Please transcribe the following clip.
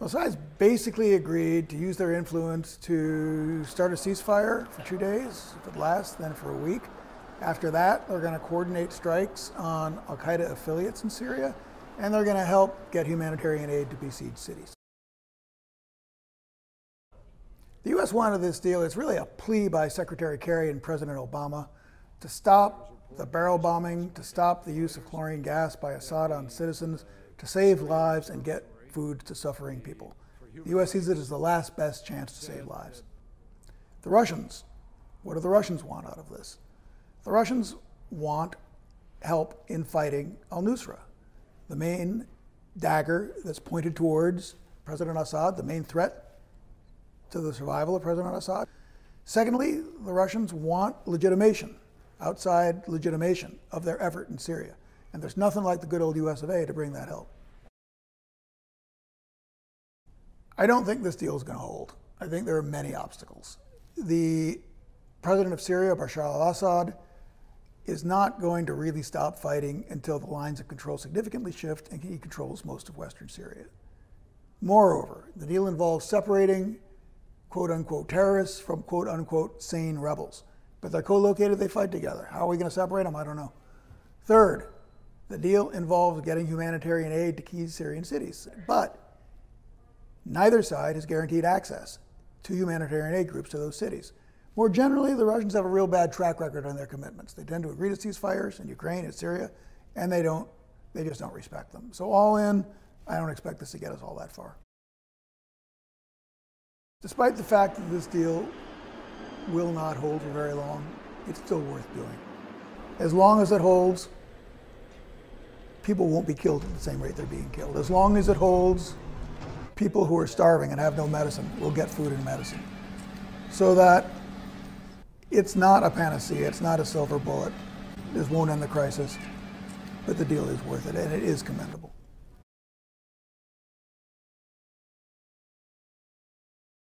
Assad's basically agreed to use their influence to start a ceasefire for two days, if it lasts, then for a week. After that, they're going to coordinate strikes on Al Qaeda affiliates in Syria, and they're going to help get humanitarian aid to besieged cities. The U.S. wanted this deal. It's really a plea by Secretary Kerry and President Obama to stop the barrel bombing, to stop the use of chlorine gas by Assad on citizens, to save lives and get food to suffering people. The U.S. sees it as the last best chance to save lives. The Russians, what do the Russians want out of this? The Russians want help in fighting al Nusra, the main dagger that's pointed towards President Assad, the main threat to the survival of President Assad. Secondly, the Russians want legitimation, outside legitimation of their effort in Syria. And there's nothing like the good old US of A to bring that help. I don't think this deal is going to hold. I think there are many obstacles. The president of Syria, Bashar al Assad, is not going to really stop fighting until the lines of control significantly shift and he controls most of Western Syria. Moreover, the deal involves separating quote unquote terrorists from quote unquote sane rebels. But they're co located, they fight together. How are we going to separate them? I don't know. Third, the deal involves getting humanitarian aid to key Syrian cities. But Neither side has guaranteed access to humanitarian aid groups to those cities. More generally, the Russians have a real bad track record on their commitments. They tend to agree to ceasefires in Ukraine and Syria, and they don't, they just don't respect them. So all in, I don't expect this to get us all that far. Despite the fact that this deal will not hold for very long, it's still worth doing. As long as it holds, people won't be killed at the same rate they're being killed. As long as it holds, people who are starving and have no medicine will get food and medicine. So that it's not a panacea, it's not a silver bullet. This won't end the crisis, but the deal is worth it, and it is commendable.